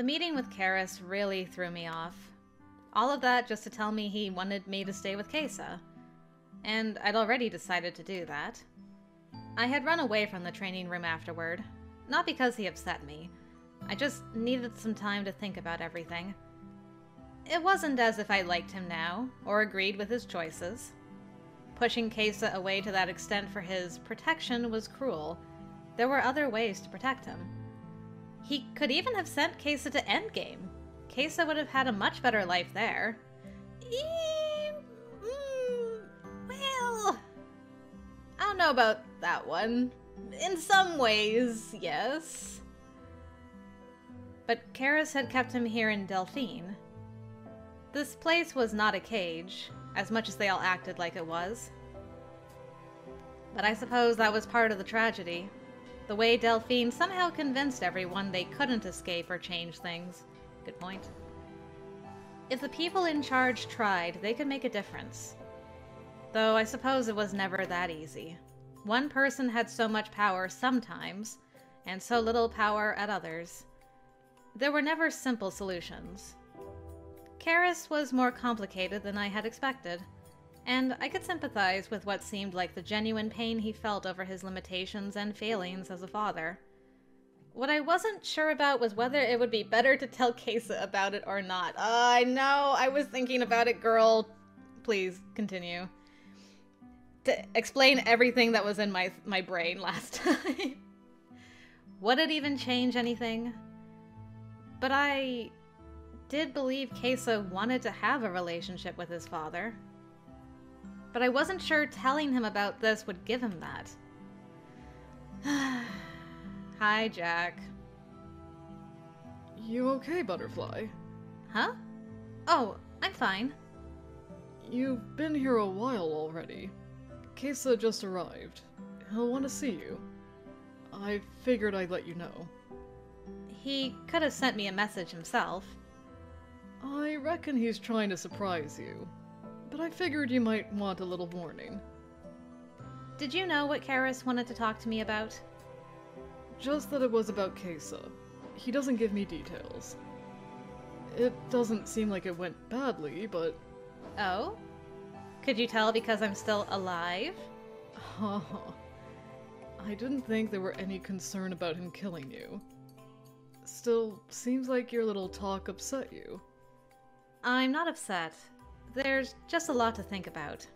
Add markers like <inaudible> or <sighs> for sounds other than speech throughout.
The meeting with Karis really threw me off. All of that just to tell me he wanted me to stay with Caissa. And I'd already decided to do that. I had run away from the training room afterward, not because he upset me. I just needed some time to think about everything. It wasn't as if I liked him now, or agreed with his choices. Pushing Caissa away to that extent for his protection was cruel. There were other ways to protect him. He could even have sent Caissa to Endgame. Caissa would have had a much better life there. Mm, well, I don't know about that one. In some ways, yes. But Karis had kept him here in Delphine. This place was not a cage, as much as they all acted like it was. But I suppose that was part of the tragedy. The way Delphine somehow convinced everyone they couldn't escape or change things. Good point. If the people in charge tried, they could make a difference. Though I suppose it was never that easy. One person had so much power sometimes, and so little power at others. There were never simple solutions. Karis was more complicated than I had expected, and I could sympathize with what seemed like the genuine pain he felt over his limitations and failings as a father. What I wasn't sure about was whether it would be better to tell Caissa about it or not. Uh, I know, I was thinking about it, girl. Please, continue. To explain everything that was in my, my brain <laughs> last time. would it even change anything? But I did believe Caissa wanted to have a relationship with his father. But I wasn't sure telling him about this would give him that. <sighs> Hi, Jack. You okay, Butterfly? Huh? Oh, I'm fine. You've been here a while already. Caissa just arrived. He'll want to see you. I figured I'd let you know. He could have sent me a message himself. I reckon he's trying to surprise you, but I figured you might want a little warning. Did you know what Karis wanted to talk to me about? Just that it was about Caissa. He doesn't give me details. It doesn't seem like it went badly, but... Oh? Could you tell because I'm still alive? Huh. I didn't think there were any concern about him killing you. Still, seems like your little talk upset you. I'm not upset. There's just a lot to think about.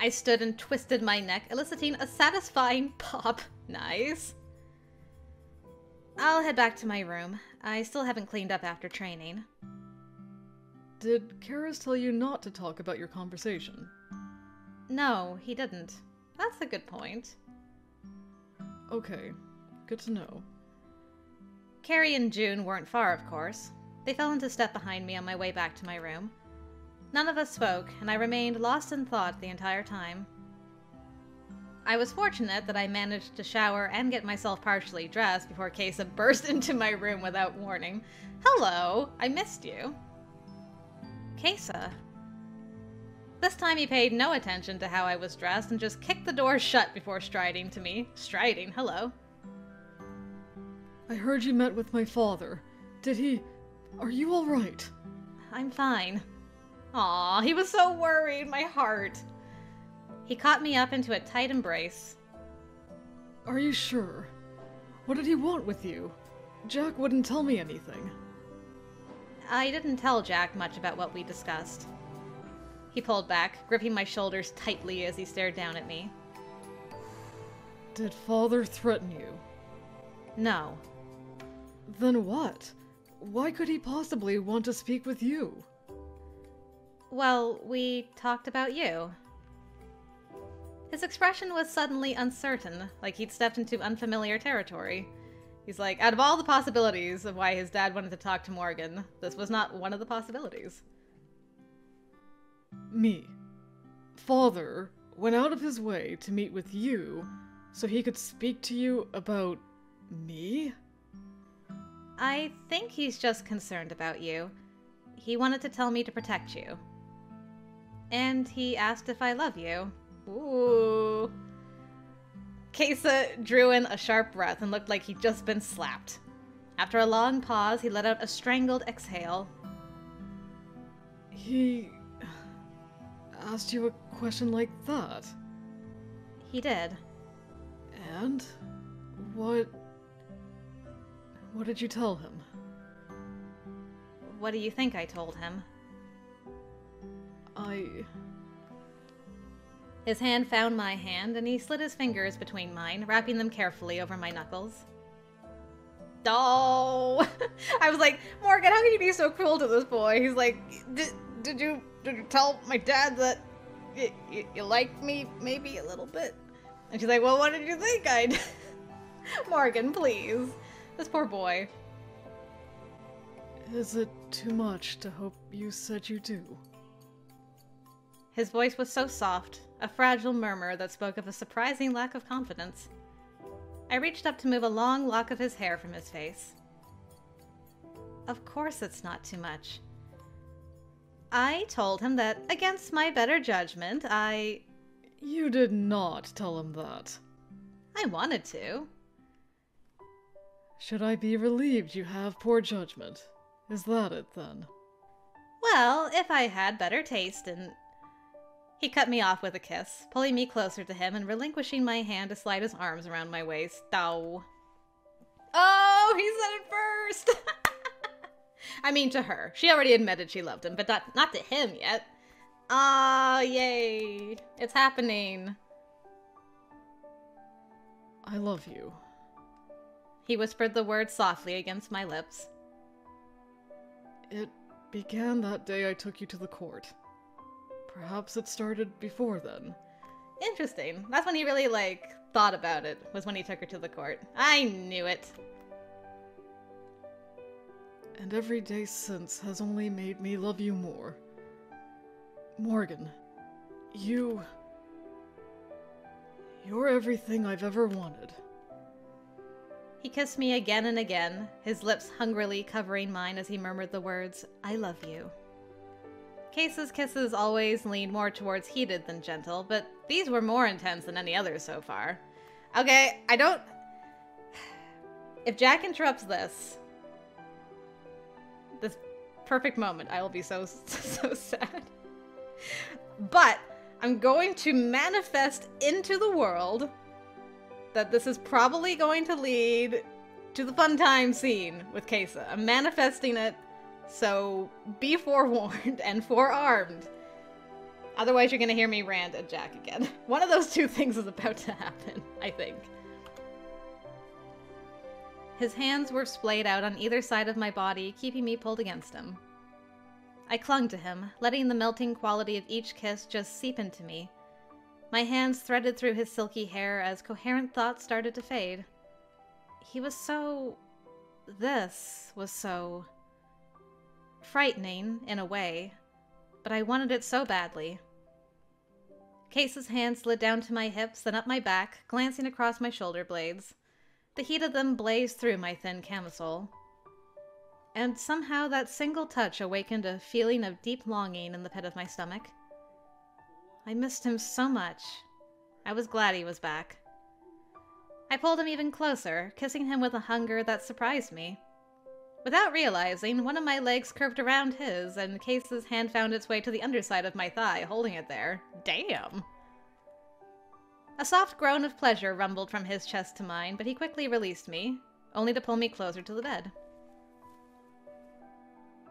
I stood and twisted my neck, eliciting a satisfying <laughs> pop. Nice. I'll head back to my room. I still haven't cleaned up after training. Did Karis tell you not to talk about your conversation? No, he didn't. That's a good point. Okay, good to know. Carrie and June weren't far, of course. They fell into step behind me on my way back to my room. None of us spoke, and I remained lost in thought the entire time. I was fortunate that I managed to shower and get myself partially dressed before Caissa burst <laughs> into my room without warning. Hello, I missed you. Caissa. This time he paid no attention to how I was dressed and just kicked the door shut before striding to me. Striding, hello. I heard you met with my father. Did he... Are you alright? I'm fine. Aw, he was so worried, my heart. He caught me up into a tight embrace. Are you sure? What did he want with you? Jack wouldn't tell me anything. I didn't tell Jack much about what we discussed. He pulled back, gripping my shoulders tightly as he stared down at me. Did father threaten you? No. Then what? Why could he possibly want to speak with you? Well, we talked about you. His expression was suddenly uncertain, like he'd stepped into unfamiliar territory. He's like, out of all the possibilities of why his dad wanted to talk to Morgan, this was not one of the possibilities. Me. Father went out of his way to meet with you so he could speak to you about me? I think he's just concerned about you. He wanted to tell me to protect you. And he asked if I love you. Ooh. Caissa drew in a sharp breath and looked like he'd just been slapped. After a long pause, he let out a strangled exhale. He asked you a question like that? He did. And? What. What did you tell him? What do you think I told him? I. His hand found my hand, and he slid his fingers between mine, wrapping them carefully over my knuckles. Oh! <laughs> I was like, Morgan, how can you be so cruel to this boy? He's like, did, did you did you tell my dad that you, you, you liked me maybe a little bit? And she's like, well, what did you think <laughs> I'd... <laughs> Morgan, please. This poor boy. Is it too much to hope you said you do? His voice was so soft, a fragile murmur that spoke of a surprising lack of confidence. I reached up to move a long lock of his hair from his face. Of course it's not too much. I told him that, against my better judgment, I. You did not tell him that. I wanted to. Should I be relieved you have poor judgment? Is that it then? Well, if I had better taste and. He cut me off with a kiss, pulling me closer to him and relinquishing my hand to slide his arms around my waist. Oh. Oh, he said it first! <laughs> I mean, to her. She already admitted she loved him, but not, not to him yet. Ah, yay. It's happening. I love you. He whispered the word softly against my lips. It began that day I took you to the court. Perhaps it started before then. Interesting. That's when he really, like, thought about it, was when he took her to the court. I knew it. And every day since has only made me love you more. Morgan, you. You're everything I've ever wanted. He kissed me again and again, his lips hungrily covering mine as he murmured the words, I love you. Caissa's kisses always leaned more towards heated than gentle, but these were more intense than any others so far. Okay, I don't. <sighs> If Jack interrupts this, this perfect moment, I will be so, <laughs> so sad. But I'm going to manifest into the world that this is probably going to lead to the fun time scene with Caissa. I'm manifesting it so be forewarned and forearmed. Otherwise, you're going to hear me rant at Jack again. <laughs> One of those two things is about to happen, I think. His hands were splayed out on either side of my body, keeping me pulled against him. I clung to him, letting the melting quality of each kiss just seep into me. My hands threaded through his silky hair as coherent thoughts started to fade. He was so. This was so frightening in a way, but I wanted it so badly. Caissa's hand slid down to my hips, then up my back, glancing across my shoulder blades. The heat of them blazed through my thin camisole. And somehow that single touch awakened a feeling of deep longing in the pit of my stomach. I missed him so much. I was glad he was back. I pulled him even closer, kissing him with a hunger that surprised me. Without realizing, one of my legs curved around his, and Caissa's hand found its way to the underside of my thigh, holding it there. Damn! A soft groan of pleasure rumbled from his chest to mine, but he quickly released me, only to pull me closer to the bed.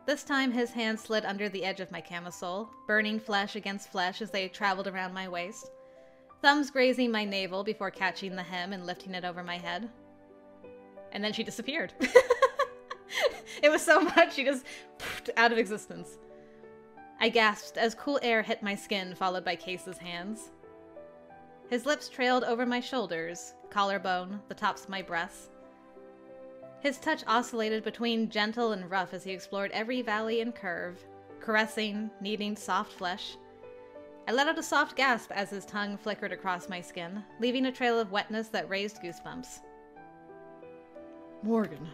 This time his hand slid under the edge of my camisole, burning flesh against flesh as they traveled around my waist, thumbs grazing my navel before catching the hem and lifting it over my head. And then she disappeared. <laughs> it was so <laughs> much, she just out of existence. I gasped as cool air hit my skin, followed by Caissa's hands. His lips trailed over my shoulders, collarbone, the tops of my breasts. His touch oscillated between gentle and rough as he explored every valley and curve, caressing, kneading soft flesh. I let out a soft gasp as his tongue flickered across my skin, leaving a trail of wetness that raised goosebumps. Morgan,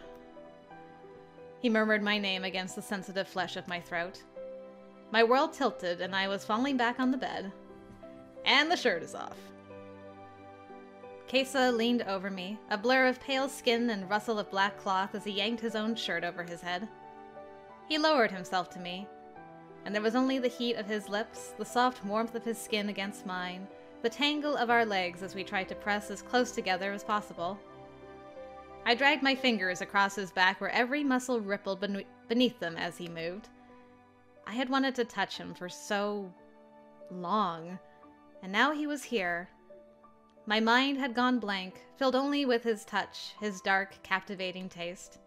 he murmured my name against the sensitive flesh of my throat. My world tilted, and I was falling back on the bed. And the shirt is off. Caissa leaned over me, a blur of pale skin and rustle of black cloth as he yanked his own shirt over his head. He lowered himself to me, and there was only the heat of his lips, the soft warmth of his skin against mine, the tangle of our legs as we tried to press as close together as possible. I dragged my fingers across his back where every muscle rippled ben- beneath them as he moved. I had wanted to touch him for so long, and now he was here. My mind had gone blank, filled only with his touch, his dark, captivating taste.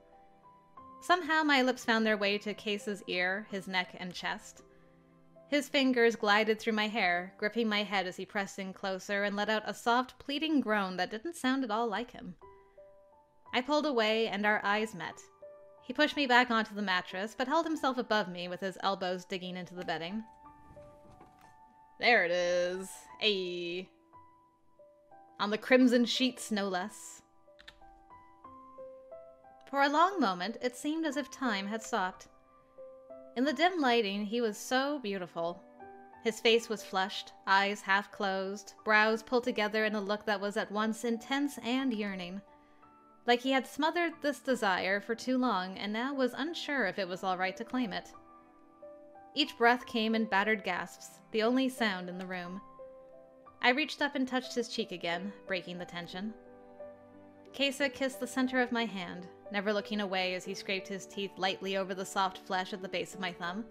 Somehow my lips found their way to Caissa's ear, his neck, and chest. His fingers glided through my hair, gripping my head as he pressed in closer and let out a soft, pleading groan that didn't sound at all like him. I pulled away, and our eyes met. He pushed me back onto the mattress, but held himself above me with his elbows digging into the bedding. There it is. Ayy. On the crimson sheets, no less. For a long moment, it seemed as if time had stopped. In the dim lighting, he was so beautiful. His face was flushed, eyes half closed, brows pulled together in a look that was at once intense and yearning. Like he had smothered this desire for too long and now was unsure if it was all right to claim it. Each breath came in battered gasps, the only sound in the room. I reached up and touched his cheek again, breaking the tension. Caissa kissed the center of my hand, never looking away as he scraped his teeth lightly over the soft flesh at the base of my thumb.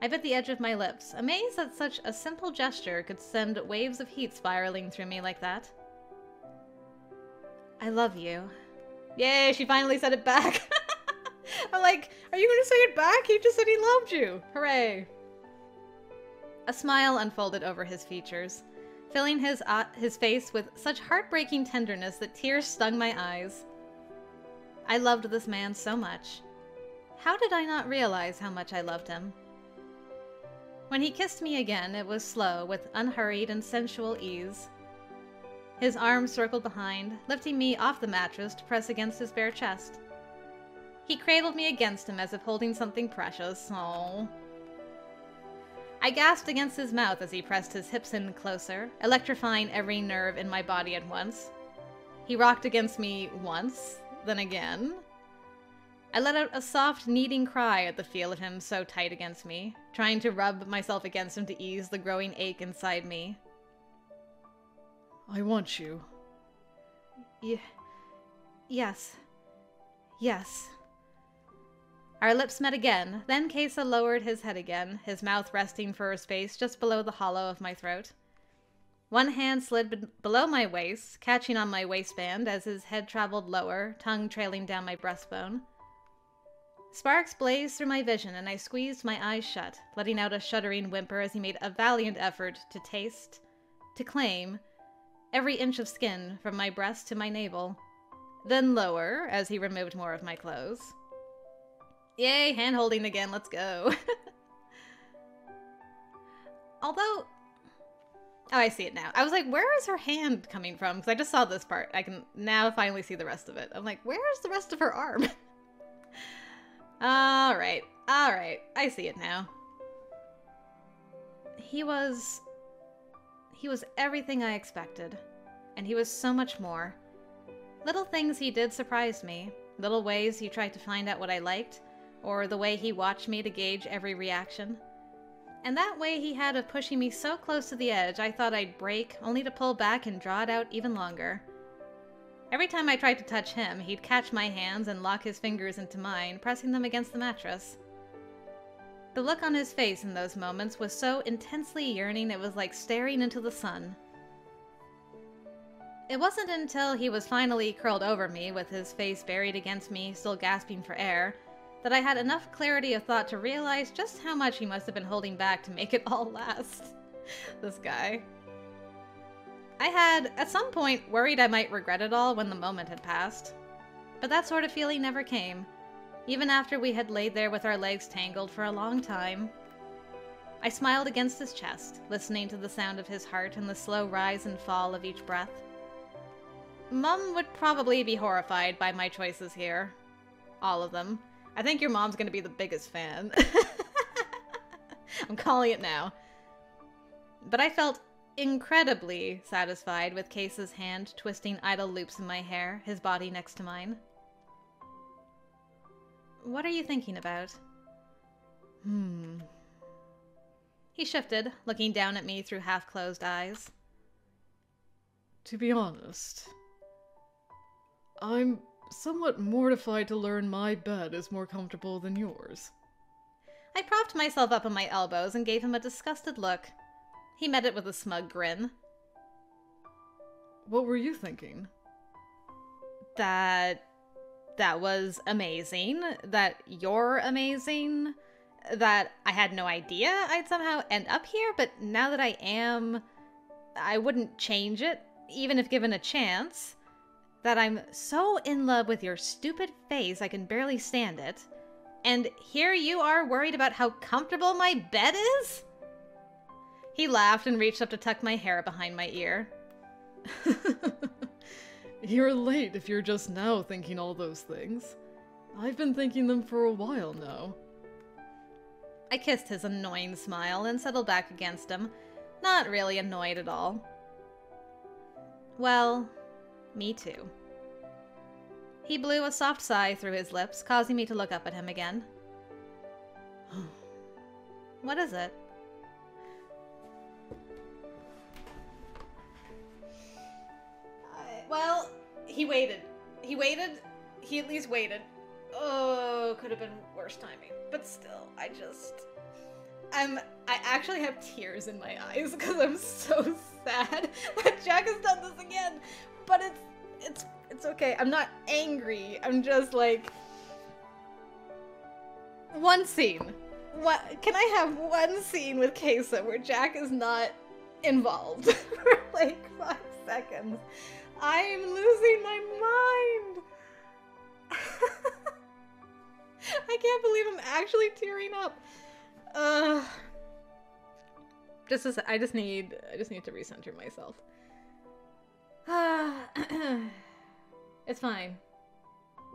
I bit the edge of my lips, amazed that such a simple gesture could send waves of heat spiraling through me like that. I love you. Yay, she finally said it back. <laughs> I'm like, are you going to say it back? He just said he loved you. Hooray. A smile unfolded over his features, filling his, uh, his face with such heartbreaking tenderness that tears stung my eyes. I loved this man so much. How did I not realize how much I loved him? When he kissed me again, it was slow, with unhurried and sensual ease. His arms circled behind, lifting me off the mattress to press against his bare chest. He cradled me against him as if holding something precious. Oh. I gasped against his mouth as he pressed his hips in closer, electrifying every nerve in my body at once. He rocked against me once, then again. I let out a soft, kneading cry at the feel of him so tight against me, trying to rub myself against him to ease the growing ache inside me. I want you. Y- yes. Yes. Our lips met again, then Caissa lowered his head again, his mouth resting for a space just below the hollow of my throat. One hand slid be- below my waist, catching on my waistband as his head traveled lower, tongue trailing down my breastbone. Sparks blazed through my vision, and I squeezed my eyes shut, letting out a shuddering whimper as he made a valiant effort to taste, to claim, every inch of skin from my breast to my navel, then lower as he removed more of my clothes. Yay, hand holding again, let's go. <laughs> Although, oh, I see it now. I was like, where is her hand coming from? Because I just saw this part. I can now finally see the rest of it. I'm like, where is the rest of her arm? <laughs> all right, all right. I see it now. He was. He was everything I expected. And he was so much more. Little things he did surprised me. Little ways he tried to find out what I liked, or the way he watched me to gauge every reaction. And that way he had of pushing me so close to the edge I thought I'd break, only to pull back and draw it out even longer. Every time I tried to touch him, he'd catch my hands and lock his fingers into mine, pressing them against the mattress. The look on his face in those moments was so intensely yearning it was like staring into the sun. It wasn't until he was finally curled over me, with his face buried against me, still gasping for air, that I had enough clarity of thought to realize just how much he must have been holding back to make it all last. <laughs> this guy. I had, at some point, worried I might regret it all when the moment had passed. But that sort of feeling never came, even after we had laid there with our legs tangled for a long time. I smiled against his chest, listening to the sound of his heart and the slow rise and fall of each breath. Mum would probably be horrified by my choices here. All of them. I think your mom's gonna be the biggest fan. <laughs> I'm calling it now. But I felt incredibly satisfied with Caissa's hand twisting idle loops in my hair, his body next to mine. What are you thinking about? Hmm. He shifted, looking down at me through half closed eyes. To be honest, I'm somewhat mortified to learn my bed is more comfortable than yours. I propped myself up on my elbows and gave him a disgusted look. He met it with a smug grin. What were you thinking? That that was amazing, that you're amazing, that I had no idea I'd somehow end up here, but now that I am, I wouldn't change it, even if given a chance. That I'm so in love with your stupid face I can barely stand it. And here you are worried about how comfortable my bed is? He laughed and reached up to tuck my hair behind my ear. <laughs> you're late if you're just now thinking all those things. I've been thinking them for a while now. I kissed his annoying smile and settled back against him, not really annoyed at all. Well, me too. He blew a soft sigh through his lips, causing me to look up at him again. <sighs> what is it? He waited. He waited. He at least waited. Oh, could have been worse timing. But still, I just. I'm. I actually have tears in my eyes <laughs> because I'm so sad <laughs> that Jack has done this again. But it's. It's. It's okay. I'm not angry. I'm just like. One scene. What? Can I have one scene with Caissa where Jack is not involved <laughs> for like five seconds? I'm losing my mind. <laughs> I can't believe I'm actually tearing up. Uh, just as I just need I just need to recenter myself. <sighs> it's fine.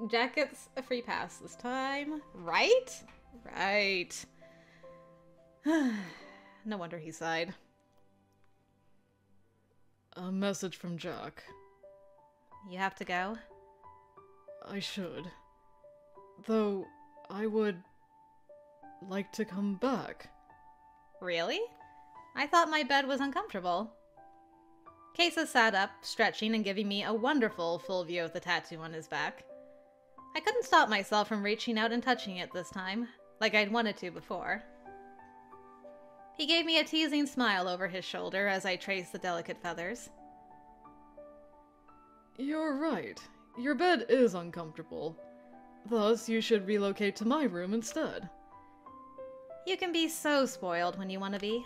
Jack gets a free pass this time, right? Right. <sighs> no wonder he sighed. A message from Jack. You have to go? I should. Though, I would like to come back. Really? I thought my bed was uncomfortable. Caissa sat up, stretching and giving me a wonderful full view of the tattoo on his back. I couldn't stop myself from reaching out and touching it this time, like I'd wanted to before. He gave me a teasing smile over his shoulder as I traced the delicate feathers. You're right. Your bed is uncomfortable. Thus, you should relocate to my room instead. You can be so spoiled when you want to be.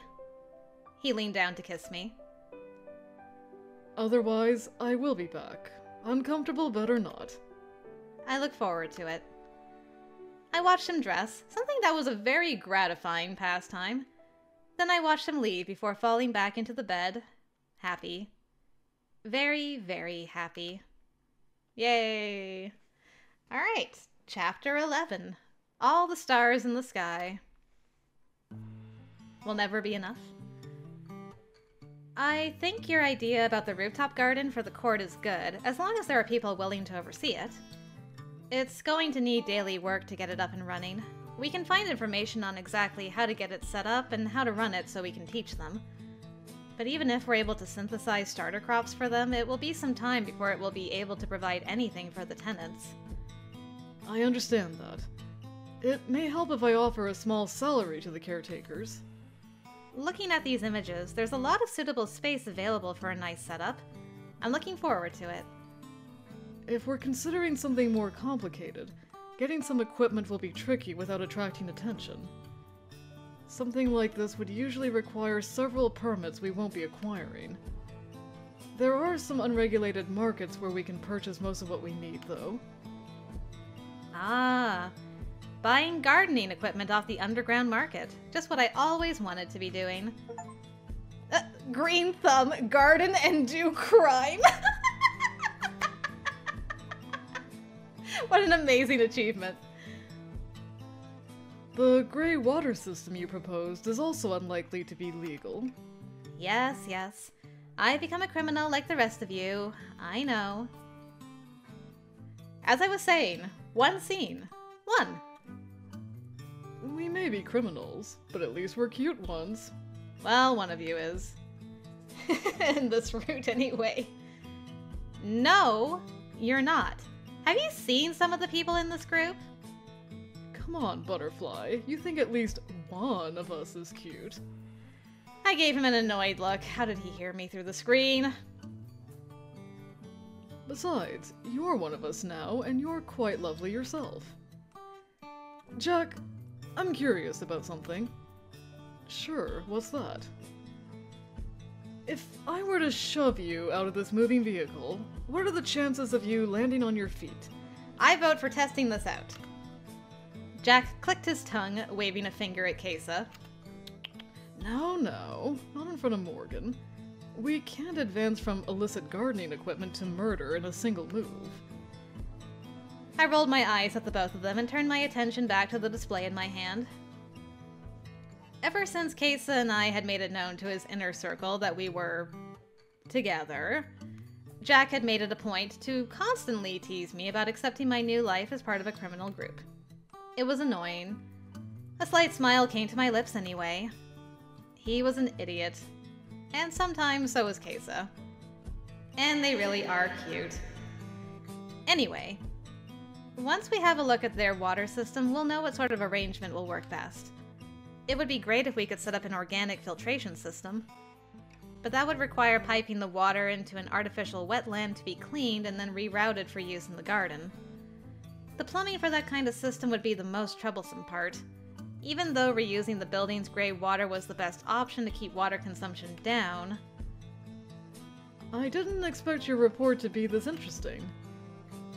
He leaned down to kiss me. Otherwise, I will be back. Uncomfortable bed or not. I look forward to it. I watched him dress, something that was a very gratifying pastime. Then I watched him leave before falling back into the bed, happy. Very, very happy. Yay! Alright, chapter 11 All the Stars in the Sky. Will never be enough. I think your idea about the rooftop garden for the court is good, as long as there are people willing to oversee it. It's going to need daily work to get it up and running. We can find information on exactly how to get it set up and how to run it so we can teach them. But even if we're able to synthesize starter crops for them, it will be some time before it will be able to provide anything for the tenants. I understand that. It may help if I offer a small salary to the caretakers. Looking at these images, there's a lot of suitable space available for a nice setup. I'm looking forward to it. If we're considering something more complicated, getting some equipment will be tricky without attracting attention. Something like this would usually require several permits we won't be acquiring. There are some unregulated markets where we can purchase most of what we need, though. Ah, buying gardening equipment off the underground market. Just what I always wanted to be doing. Uh, green thumb, garden and do crime. <laughs> what an amazing achievement. The gray water system you proposed is also unlikely to be legal. Yes, yes. I've become a criminal like the rest of you. I know. As I was saying, one scene. One. We may be criminals, but at least we're cute ones. Well, one of you is. <laughs> In this route, anyway. No, you're not. Have you seen some of the people in this group? Come on, Butterfly. You think at least one of us is cute. I gave him an annoyed look. How did he hear me through the screen? Besides, you're one of us now, and you're quite lovely yourself. Jack, I'm curious about something. Sure, what's that? If I were to shove you out of this moving vehicle, what are the chances of you landing on your feet? I vote for testing this out. Jack clicked his tongue, waving a finger at Caissa. No, no, not in front of Morgan. We can't advance from illicit gardening equipment to murder in a single move. I rolled my eyes at the both of them and turned my attention back to the display in my hand. Ever since Caissa and I had made it known to his inner circle that we were together, Jack had made it a point to constantly tease me about accepting my new life as part of a criminal group. It was annoying. A slight smile came to my lips anyway. He was an idiot. And sometimes so was Caissa. And they really are cute. Anyway, once we have a look at their water system, we'll know what sort of arrangement will work best. It would be great if we could set up an organic filtration system. But that would require piping the water into an artificial wetland to be cleaned and then rerouted for use in the garden. The plumbing for that kind of system would be the most troublesome part. Even though reusing the building's gray water was the best option to keep water consumption down. I didn't expect your report to be this interesting.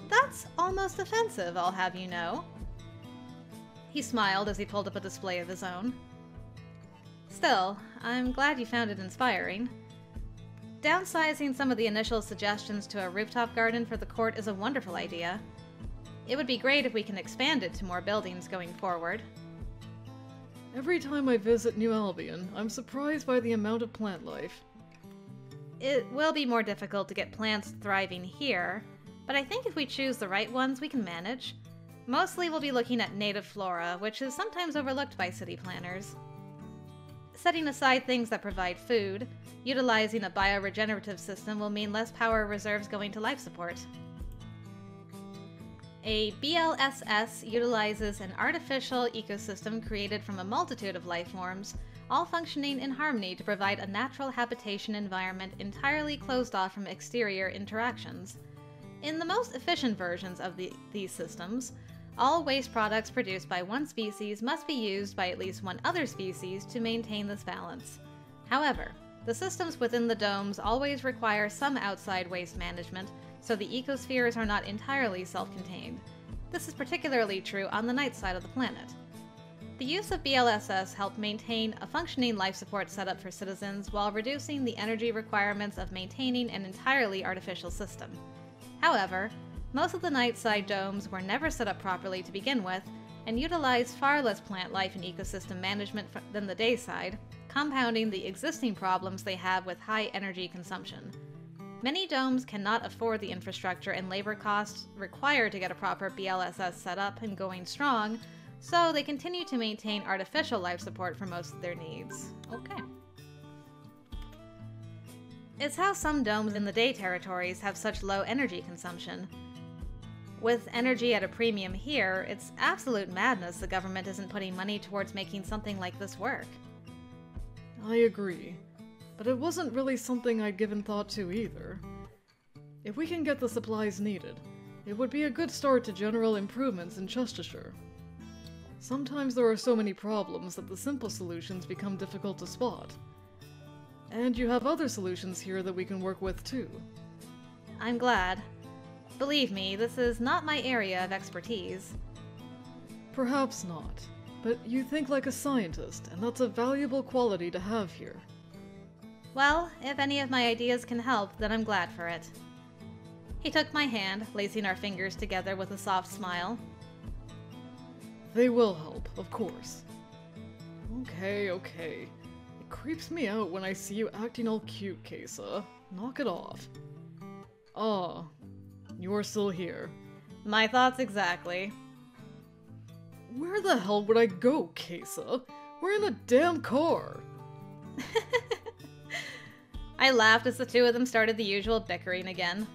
That's almost offensive, I'll have you know. He smiled as he pulled up a display of his own. Still, I'm glad you found it inspiring. Downsizing some of the initial suggestions to a rooftop garden for the court is a wonderful idea. It would be great if we can expand it to more buildings going forward. Every time I visit New Albion, I'm surprised by the amount of plant life. It will be more difficult to get plants thriving here, but I think if we choose the right ones, we can manage. Mostly we'll be looking at native flora, which is sometimes overlooked by city planners. Setting aside things that provide food, utilizing a bioregenerative system will mean less power reserves going to life support. A BLSS utilizes an artificial ecosystem created from a multitude of life forms, all functioning in harmony to provide a natural habitation environment entirely closed off from exterior interactions. In the most efficient versions of the, these systems, all waste products produced by one species must be used by at least one other species to maintain this balance. However, the systems within the domes always require some outside waste management, so the ecospheres are not entirely self-contained. This is particularly true on the night side of the planet. The use of BLSS helped maintain a functioning life support setup for citizens while reducing the energy requirements of maintaining an entirely artificial system. However, most of the night side domes were never set up properly to begin with and utilized far less plant life and ecosystem management than the day side, compounding the existing problems they have with high energy consumption. Many domes cannot afford the infrastructure and labor costs required to get a proper BLSS set up and going strong, so they continue to maintain artificial life support for most of their needs. Okay. It's how some domes in the day territories have such low energy consumption. With energy at a premium here, it's absolute madness the government isn't putting money towards making something like this work. I agree but it wasn't really something I'd given thought to either. If we can get the supplies needed, it would be a good start to general improvements in Chestershire. Sometimes there are so many problems that the simple solutions become difficult to spot. And you have other solutions here that we can work with too. I'm glad. Believe me, this is not my area of expertise. Perhaps not, but you think like a scientist, and that's a valuable quality to have here. Well, if any of my ideas can help, then I'm glad for it. He took my hand, lacing our fingers together with a soft smile. They will help, of course. Okay, okay. It creeps me out when I see you acting all cute, Caissa. Knock it off. Ah, you are still here. My thoughts exactly. Where the hell would I go, Caissa? We're in a damn car. <laughs> I laughed as the two of them started the usual bickering again.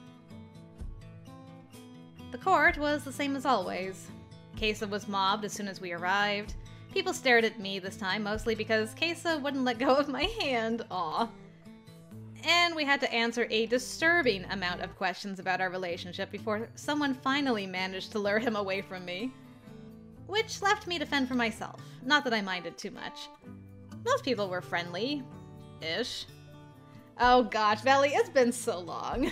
The court was the same as always. Caissa was mobbed as soon as we arrived. People stared at me this time, mostly because Caissa wouldn't let go of my hand. Aw. And we had to answer a disturbing amount of questions about our relationship before someone finally managed to lure him away from me. Which left me to fend for myself. Not that I minded too much. Most people were friendly. Ish. Oh gosh, Veli, it's been so long.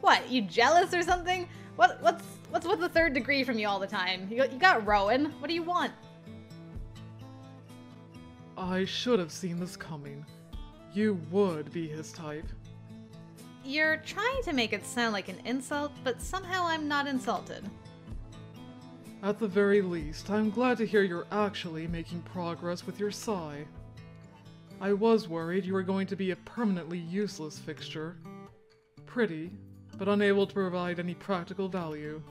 what, you jealous or something? What what's what's with the third degree from you all the time? You got, you got Rowan. What do you want? I should have seen this coming. You would be his type. You're trying to make it sound like an insult, but somehow I'm not insulted. At the very least, I'm glad to hear you're actually making progress with your Sai. I was worried you were going to be a permanently useless fixture. Pretty, but unable to provide any practical value.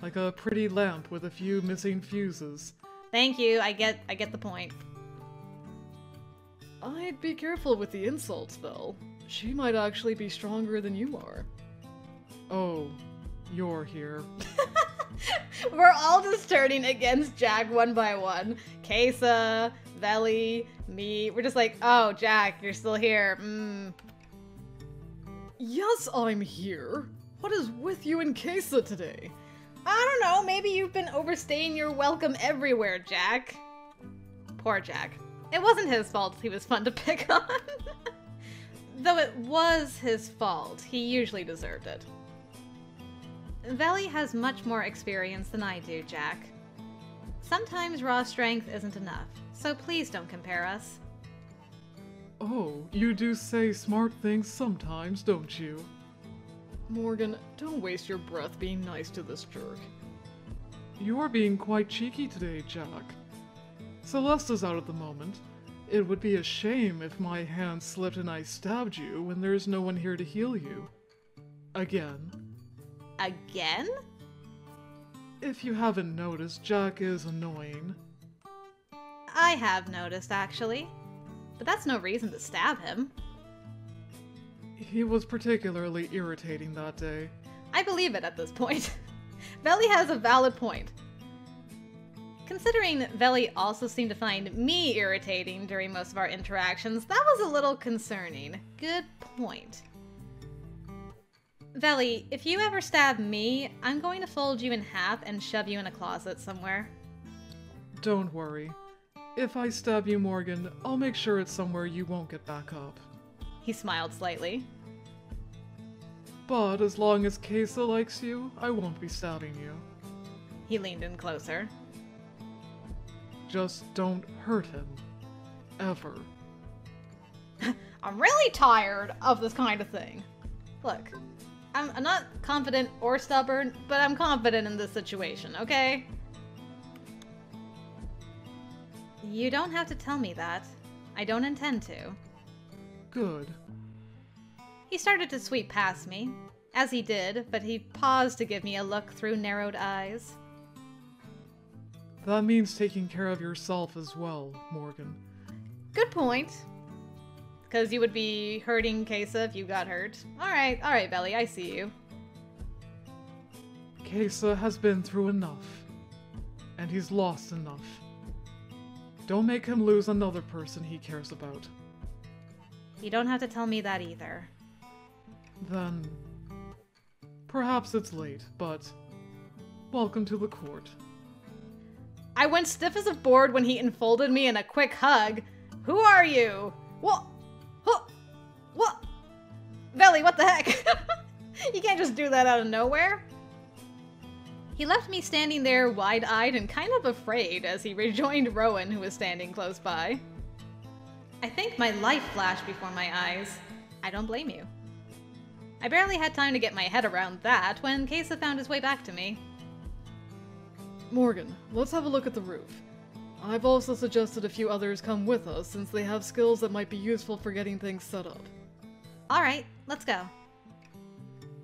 Like a pretty lamp with a few missing fuses. Thank you. I get I get the point. I'd be careful with the insults, though. She might actually be stronger than you are. Oh, you're here. <laughs> <laughs> We're all just turning against Jack one by one. Caissa, Veli, me. We're just like, oh, Jack, you're still here. Mm. Yes, I'm here. What is with you and Caissa today? I don't know. Maybe you've been overstaying your welcome everywhere, Jack. Poor Jack. It wasn't his fault he was fun to pick <laughs> on. Though it was his fault, he usually deserved it. Veli has much more experience than I do, Jack. Sometimes raw strength isn't enough, so please don't compare us. Oh, you do say smart things sometimes, don't you? Morgan, don't waste your breath being nice to this jerk. You're being quite cheeky today, Jack. Celeste's out at the moment. It would be a shame if my hand slipped and I stabbed you when there's no one here to heal you. Again. Again? If you haven't noticed, Jack is annoying. I have noticed, actually. But that's no reason to stab him. He was particularly irritating that day. I believe it at this point. <laughs> Veli has a valid point. Considering Veli also seemed to find me irritating during most of our interactions, that was a little concerning. Good point. Veli, if you ever stab me, I'm going to fold you in half and shove you in a closet somewhere. Don't worry. If I stab you, Morgan, I'll make sure it's somewhere you won't get back up. He smiled slightly. But as long as Caissa likes you, I won't be stabbing you. He leaned in closer. Just don't hurt him. Ever. <laughs> I'm really tired of this kind of thing. Look, I'm, I'm not confident or stubborn, but I'm confident in this situation, okay? You don't have to tell me that. I don't intend to. Good. He started to sweep past me, as he did, but he paused to give me a look through narrowed eyes. That means taking care of yourself as well, Morgan. Good point. Because you would be hurting Caissa if you got hurt. Alright, alright, Veli, I see you. Caissa has been through enough. And he's lost enough. Don't make him lose another person he cares about. You don't have to tell me that either. Then. Perhaps it's late, but. Welcome to the court. I went stiff as a board when he enfolded me in a quick hug. Who are you? What? What? What? Veli, what the heck? <laughs> you can't just do that out of nowhere. He left me standing there wide eyed and kind of afraid as he rejoined Rowan, who was standing close by. I think my life flashed before my eyes. I don't blame you. I barely had time to get my head around that when Caissa found his way back to me. Morgan, let's have a look at the roof. I've also suggested a few others come with us, since they have skills that might be useful for getting things set up. Alright, let's go.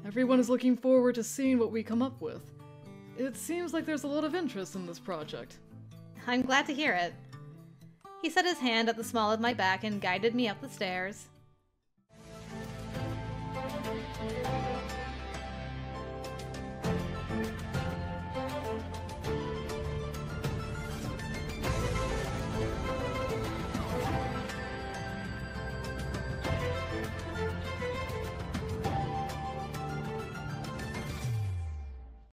Everyone is looking forward to seeing what we come up with. It seems like there's a lot of interest in this project. I'm glad to hear it. He set his hand at the small of my back and guided me up the stairs.